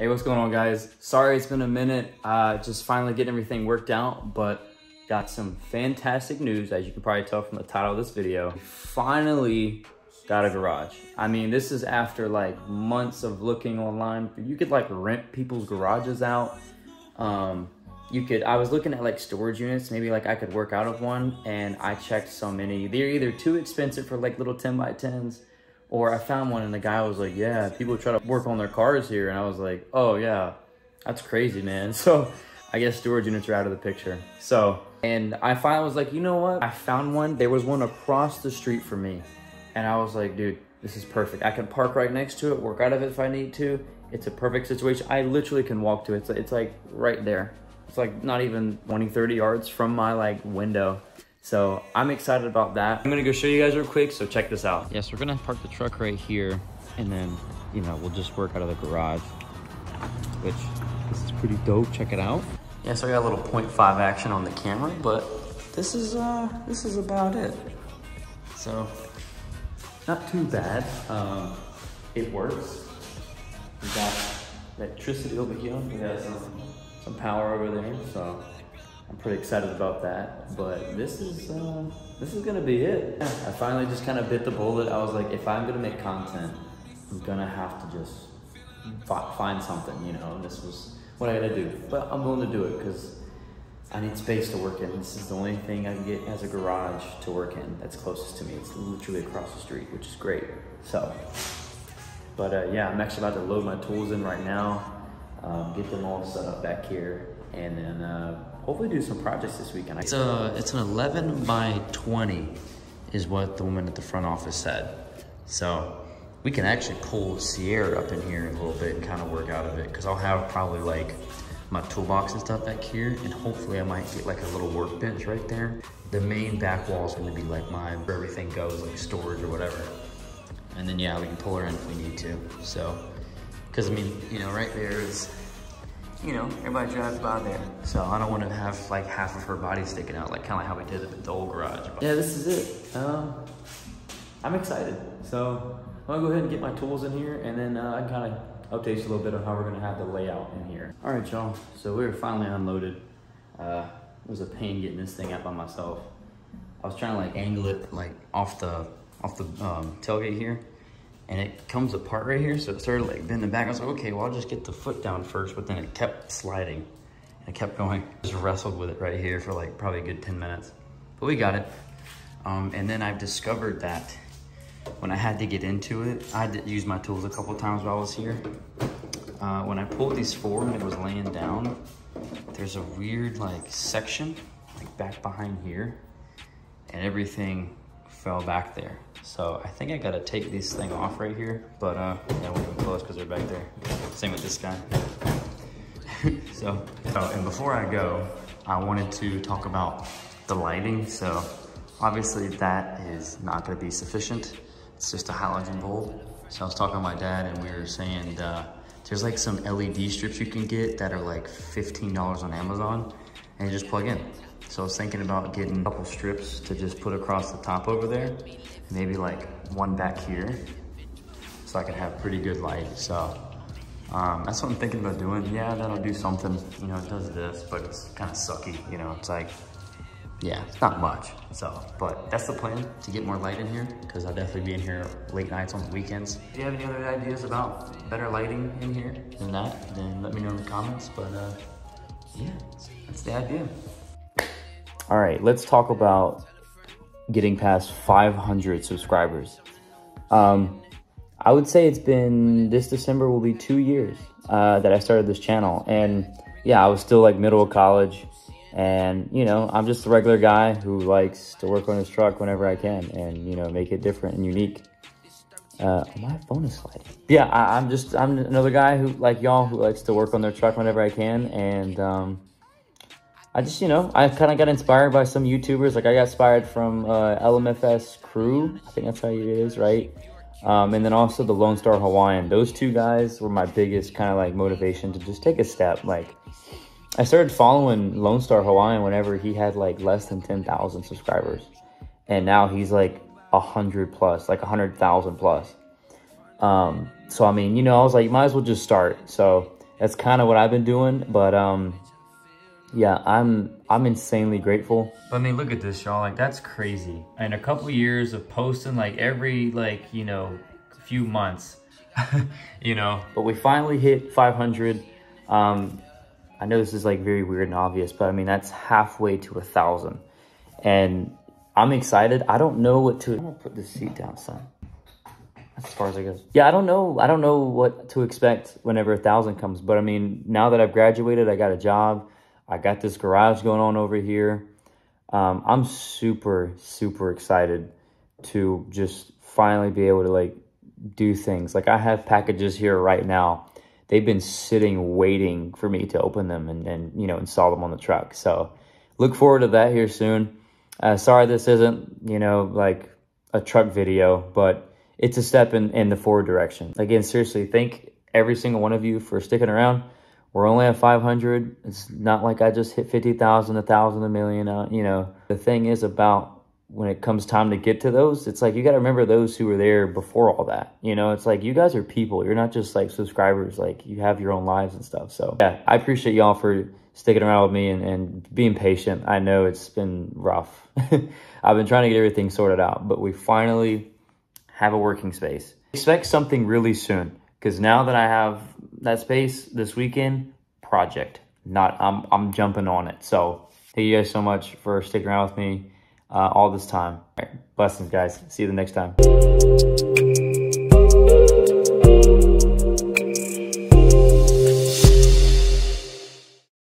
Hey, what's going on guys? Sorry it's been a minute, uh, just finally getting everything worked out, but got some fantastic news, as you can probably tell from the title of this video. Finally got a garage. I mean, this is after like months of looking online. You could like rent people's garages out. Um, you could, I was looking at like storage units, maybe like I could work out of one and I checked so many. They're either too expensive for like little 10 by 10s or I found one and the guy was like, yeah, people try to work on their cars here. And I was like, oh yeah, that's crazy, man. So I guess storage units are out of the picture. So, and I finally was like, you know what? I found one. There was one across the street from me. And I was like, dude, this is perfect. I can park right next to it, work out of it if I need to. It's a perfect situation. I literally can walk to it. It's, like right there. It's like not even 20, 30 yards from my like window. So I'm excited about that. I'm gonna go show you guys real quick, so check this out. Yes, we're gonna park the truck right here and then, you know, we'll just work out of the garage, which this is pretty dope. Check it out. Yeah, so I got a little 0.5 action on the camera, but this is, uh, this is about it. So, not too bad. Um, it works. We got electricity over here. We got some, some power over there, so I'm pretty excited about that. But this is uh, this is gonna be it. I finally just kind of bit the bullet. I was like, if I'm gonna make content, I'm gonna have to just find something, you know. And this was what I gotta do. But I'm willing to do it because I need space to work in. This is the only thing I can get as a garage to work in that's closest to me. It's literally across the street, which is great. So, but uh, yeah, I'm actually about to load my tools in right now, um, get them all set up back here, and then uh, hopefully do some projects this weekend. It's a it's an 11 by 20 is what the woman at the front office said. So we can actually pull Sierra up in here a little bit and kind of work out of it because I'll have probably like my toolbox and stuff back here and hopefully I might get like a little workbench right there. The main back wall is going to be like mine where everything goes like storage or whatever. And then yeah, we can pull her in if we need to. So, because I mean, you know, right there is you know, everybody drives by there. So I don't want to have like half of her body sticking out, like kind of how we did it at the old garage. Yeah, this is it. Um, I'm excited. So I'm gonna go ahead and get my tools in here and then uh, I kind of update you a little bit on how we're gonna have the layout in here. All right, y'all. So we are finally unloaded. Uh, it was a pain getting this thing out by myself. I was trying to like angle it like off the off the um, tailgate here and it comes apart right here. So it started like bending back. I was like, okay, well, I'll just get the foot down first, but then it kept sliding and it kept going. Just wrestled with it right here for like probably a good 10 minutes, but we got it. Um, and then I've discovered that when I had to get into it, I had to use my tools a couple times while I was here. Uh, when I pulled these forward and it was laying down, there's a weird like section like back behind here and everything fell back there. So I think I gotta take this thing off right here, but uh, yeah, we'll close because they're back there. Same with this guy. so, oh, and before I go, I wanted to talk about the lighting. So obviously that is not gonna be sufficient. It's just a halogen bulb. So I was talking to my dad and we were saying uh, there's like some LED strips you can get that are like $15 on Amazon and you just plug in. So I was thinking about getting a couple strips to just put across the top over there. Maybe like one back here. So I can have pretty good light. So um, that's what I'm thinking about doing. Yeah, that'll do something. You know, it does this, but it's kind of sucky. You know, it's like, yeah, it's not much. So, but that's the plan to get more light in here because I'll definitely be in here late nights on the weekends. If you have any other ideas about better lighting in here than that, then let me know in the comments. But uh, yeah, that's the idea. All right, let's talk about getting past 500 subscribers. Um, I would say it's been this December will be two years uh, that I started this channel, and yeah, I was still like middle of college, and you know, I'm just a regular guy who likes to work on his truck whenever I can, and you know, make it different and unique. Uh, my phone is sliding. Yeah, I, am just I'm another guy who like y'all who likes to work on their truck whenever I can, and um, I just, you know, I kind of got inspired by some YouTubers. Like I got inspired from uh, LMFS Crew. I think that's how it is, right? Um, and then also the Lone Star Hawaiian. Those two guys were my biggest kind of like motivation to just take a step. Like I started following Lone Star Hawaiian whenever he had like less than 10,000 subscribers. And now he's like a hundred plus, like a hundred thousand plus. Um, so, I mean, you know, I was like, might as well just start. So that's kind of what I've been doing. But um, yeah, I'm I'm insanely grateful. But I mean, look at this, y'all. Like that's crazy. And a couple years of posting like every like you know few months, you know. But we finally hit 500. Um, I know this is like very weird and obvious, but I mean that's halfway to a thousand, and I'm excited. I don't know what to. I'm gonna put the seat down, son. That's as far as it goes. Yeah, I don't know. I don't know what to expect whenever a thousand comes. But I mean, now that I've graduated, I got a job. I got this garage going on over here. Um, I'm super, super excited to just finally be able to like do things. Like I have packages here right now. They've been sitting waiting for me to open them and, and you know, install them on the truck. So look forward to that here soon. Uh, sorry this isn't, you know, like a truck video, but it's a step in, in the forward direction. Again, seriously, thank every single one of you for sticking around. We're only at 500. It's not like I just hit 50,000, a thousand, a million. Uh, you know, the thing is about when it comes time to get to those, it's like you got to remember those who were there before all that. You know, it's like you guys are people. You're not just like subscribers. Like you have your own lives and stuff. So yeah, I appreciate y'all for sticking around with me and, and being patient. I know it's been rough. I've been trying to get everything sorted out, but we finally have a working space. Expect something really soon because now that I have that space this weekend, project. Not I'm I'm jumping on it. So thank you guys so much for sticking around with me uh, all this time. All right, blessings, guys. See you the next time.